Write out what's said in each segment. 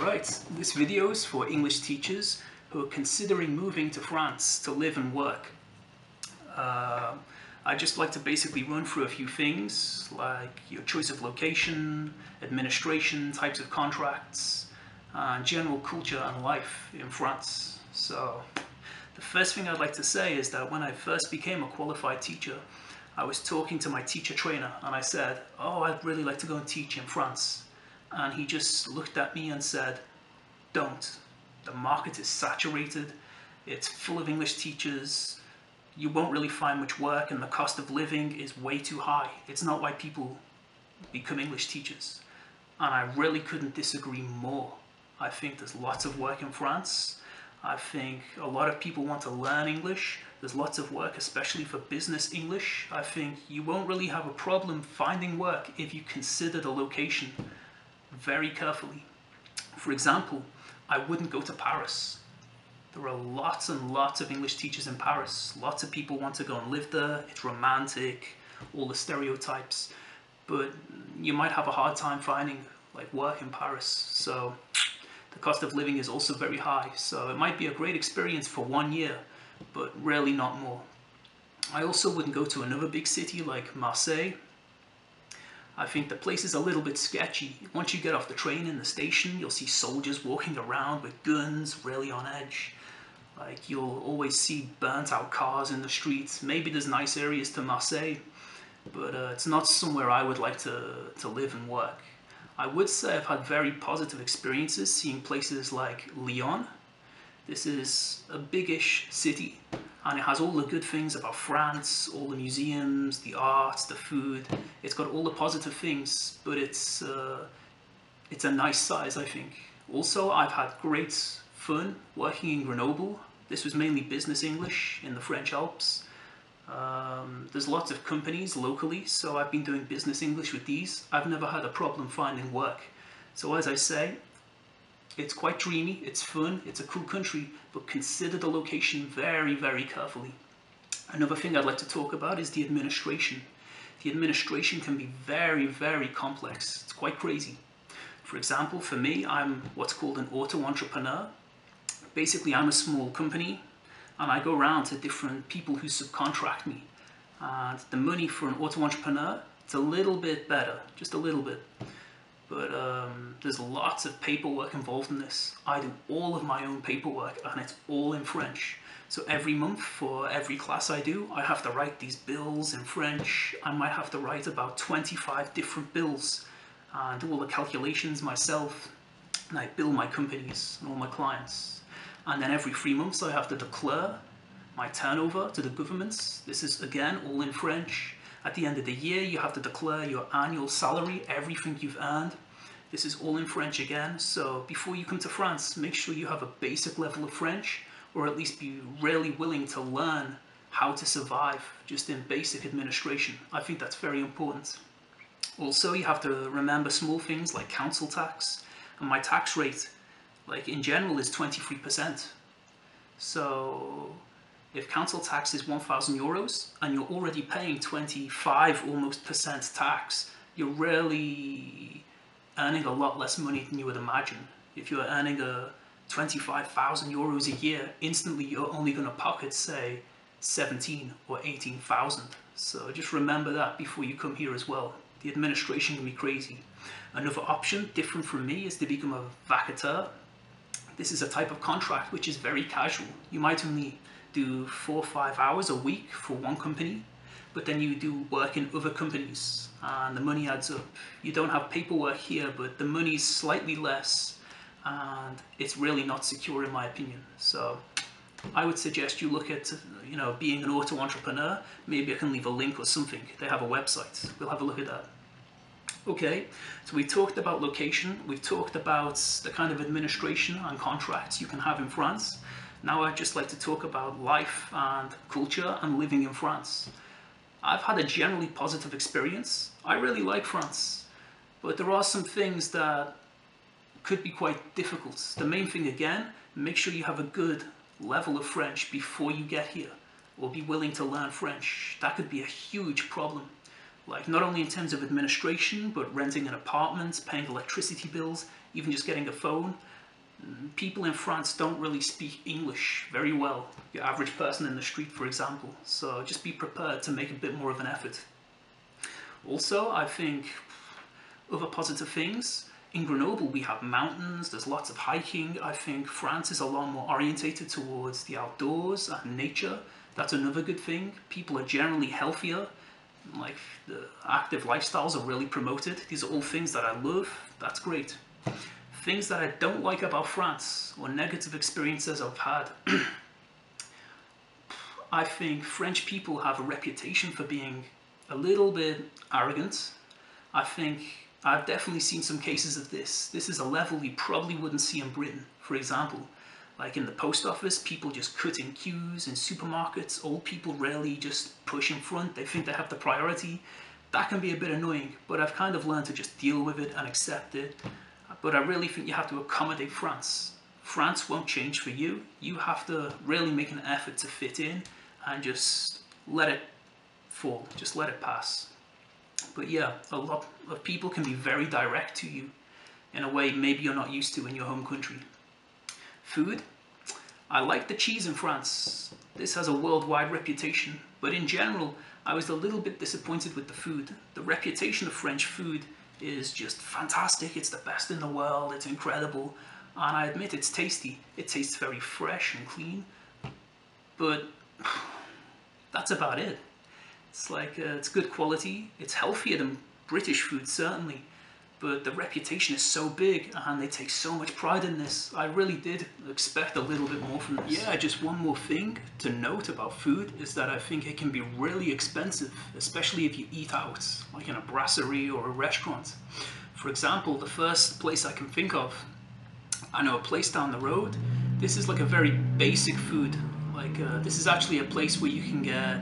Right, this video is for English teachers who are considering moving to France to live and work. Uh, I'd just like to basically run through a few things like your choice of location, administration, types of contracts, and general culture and life in France. So the first thing I'd like to say is that when I first became a qualified teacher, I was talking to my teacher trainer and I said, oh, I'd really like to go and teach in France. And he just looked at me and said, don't. The market is saturated. It's full of English teachers. You won't really find much work and the cost of living is way too high. It's not why people become English teachers. And I really couldn't disagree more. I think there's lots of work in France. I think a lot of people want to learn English. There's lots of work, especially for business English. I think you won't really have a problem finding work if you consider the location very carefully. For example, I wouldn't go to Paris. There are lots and lots of English teachers in Paris. Lots of people want to go and live there. It's romantic, all the stereotypes. But you might have a hard time finding like work in Paris. So the cost of living is also very high. So it might be a great experience for one year, but rarely not more. I also wouldn't go to another big city like Marseille I think the place is a little bit sketchy. Once you get off the train in the station, you'll see soldiers walking around with guns, really on edge. Like you'll always see burnt out cars in the streets. Maybe there's nice areas to Marseille, but uh, it's not somewhere I would like to, to live and work. I would say I've had very positive experiences seeing places like Lyon. This is a big-ish city and it has all the good things about France, all the museums, the arts, the food. It's got all the positive things, but it's uh, it's a nice size, I think. Also, I've had great fun working in Grenoble. This was mainly business English in the French Alps. Um, there's lots of companies locally, so I've been doing business English with these. I've never had a problem finding work. So as I say, it's quite dreamy, it's fun, it's a cool country, but consider the location very, very carefully. Another thing I'd like to talk about is the administration. The administration can be very, very complex. It's quite crazy. For example, for me, I'm what's called an auto entrepreneur. Basically, I'm a small company and I go around to different people who subcontract me. And the money for an auto entrepreneur, it's a little bit better, just a little bit but um, there's lots of paperwork involved in this. I do all of my own paperwork and it's all in French. So every month for every class I do, I have to write these bills in French. I might have to write about 25 different bills and do all the calculations myself. And I bill my companies and all my clients. And then every three months I have to declare my turnover to the governments. This is again all in French. At the end of the year, you have to declare your annual salary, everything you've earned. This is all in French again, so before you come to France, make sure you have a basic level of French, or at least be really willing to learn how to survive just in basic administration. I think that's very important. Also, you have to remember small things like council tax, and my tax rate, like in general, is 23%. So if council tax is 1,000 euros and you're already paying 25 almost percent tax, you're really earning a lot less money than you would imagine. If you're earning a 25,000 euros a year, instantly you're only going to pocket, say, 17 or 18,000. So just remember that before you come here as well. The administration can be crazy. Another option, different from me, is to become a vacataire. This is a type of contract which is very casual. You might only do four or five hours a week for one company, but then you do work in other companies and the money adds up. You don't have paperwork here, but the money is slightly less and it's really not secure in my opinion. So I would suggest you look at, you know, being an auto entrepreneur. Maybe I can leave a link or something. They have a website. We'll have a look at that. Okay, so we talked about location, we've talked about the kind of administration and contracts you can have in France. Now I'd just like to talk about life and culture and living in France. I've had a generally positive experience. I really like France, but there are some things that could be quite difficult. The main thing again, make sure you have a good level of French before you get here or be willing to learn French. That could be a huge problem. Like not only in terms of administration, but renting an apartment, paying electricity bills, even just getting a phone. People in France don't really speak English very well, your average person in the street, for example. So just be prepared to make a bit more of an effort. Also, I think other positive things. In Grenoble, we have mountains, there's lots of hiking. I think France is a lot more orientated towards the outdoors and nature. That's another good thing. People are generally healthier. Like the active lifestyles are really promoted. These are all things that I love. That's great. Things that I don't like about France or negative experiences I've had. I think French people have a reputation for being a little bit arrogant. I think I've definitely seen some cases of this. This is a level you probably wouldn't see in Britain, for example. Like in the post office, people just cut in queues, in supermarkets, old people rarely just push in front, they think they have the priority. That can be a bit annoying, but I've kind of learned to just deal with it and accept it. But I really think you have to accommodate France. France won't change for you. You have to really make an effort to fit in and just let it fall, just let it pass. But yeah, a lot of people can be very direct to you in a way maybe you're not used to in your home country. Food. I like the cheese in France. This has a worldwide reputation, but in general, I was a little bit disappointed with the food. The reputation of French food is just fantastic. It's the best in the world. It's incredible. And I admit it's tasty. It tastes very fresh and clean. But that's about it. It's like, uh, it's good quality. It's healthier than British food, certainly but the reputation is so big and they take so much pride in this. I really did expect a little bit more from this. Yeah, just one more thing to note about food is that I think it can be really expensive, especially if you eat out, like in a brasserie or a restaurant. For example, the first place I can think of, I know a place down the road, this is like a very basic food. Like uh, this is actually a place where you can get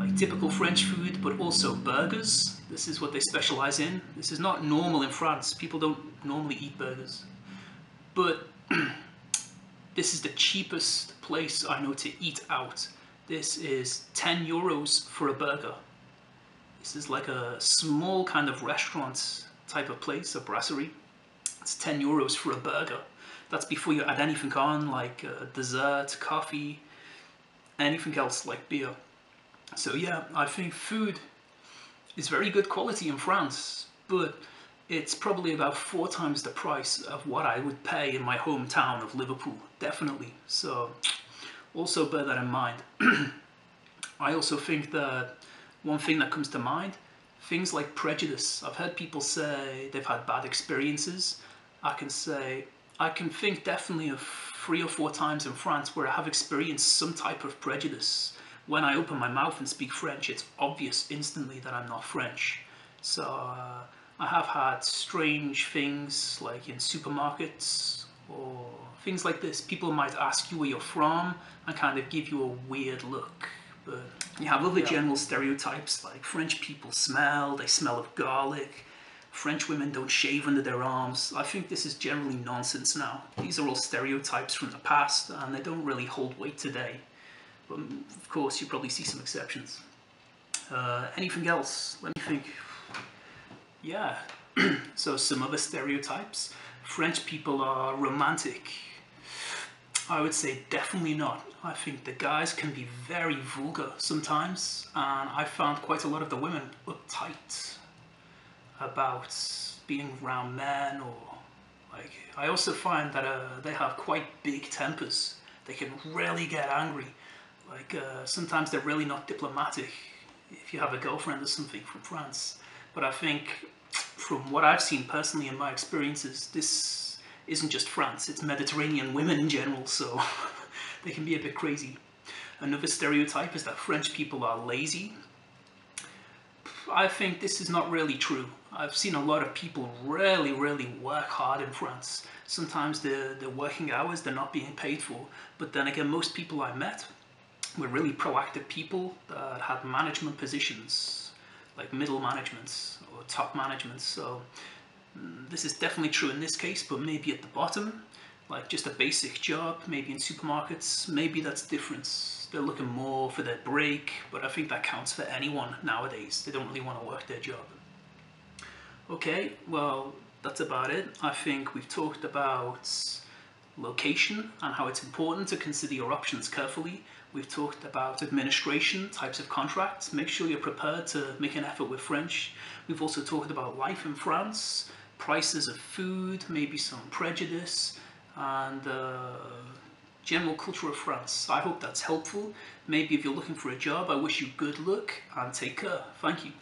like typical French food, but also burgers this is what they specialize in. This is not normal in France. People don't normally eat burgers. But this is the cheapest place I know to eat out. This is 10 euros for a burger. This is like a small kind of restaurant type of place, a brasserie. It's 10 euros for a burger. That's before you add anything on, like uh, dessert, coffee, anything else like beer. So yeah, I think food is very good quality in France, but it's probably about four times the price of what I would pay in my hometown of Liverpool, definitely. So also bear that in mind. I also think that one thing that comes to mind, things like prejudice. I've heard people say they've had bad experiences. I can say, I can think definitely of three or four times in France where I have experienced some type of prejudice when I open my mouth and speak French, it's obvious instantly that I'm not French. So uh, I have had strange things like in supermarkets or things like this. People might ask you where you're from and kind of give you a weird look. But you have other yeah. general stereotypes like French people smell, they smell of garlic. French women don't shave under their arms. I think this is generally nonsense now. These are all stereotypes from the past and they don't really hold weight today. But of course, you probably see some exceptions. Uh, anything else? Let me think. Yeah, so some other stereotypes. French people are romantic. I would say definitely not. I think the guys can be very vulgar sometimes, and I found quite a lot of the women uptight about being around men or like I also find that uh, they have quite big tempers. They can really get angry like, uh, sometimes they're really not diplomatic if you have a girlfriend or something from France. But I think from what I've seen personally in my experiences, this isn't just France, it's Mediterranean women in general, so they can be a bit crazy. Another stereotype is that French people are lazy. I think this is not really true. I've seen a lot of people really, really work hard in France. Sometimes the, the working hours they're not being paid for, but then again, most people I met were really proactive people that had management positions, like middle managements or top managements. So mm, this is definitely true in this case, but maybe at the bottom, like just a basic job, maybe in supermarkets, maybe that's different. They're looking more for their break, but I think that counts for anyone nowadays. They don't really want to work their job. Okay, well, that's about it. I think we've talked about location and how it's important to consider your options carefully. We've talked about administration, types of contracts. Make sure you're prepared to make an effort with French. We've also talked about life in France, prices of food, maybe some prejudice, and uh, general culture of France. I hope that's helpful. Maybe if you're looking for a job, I wish you good luck and take care. Thank you.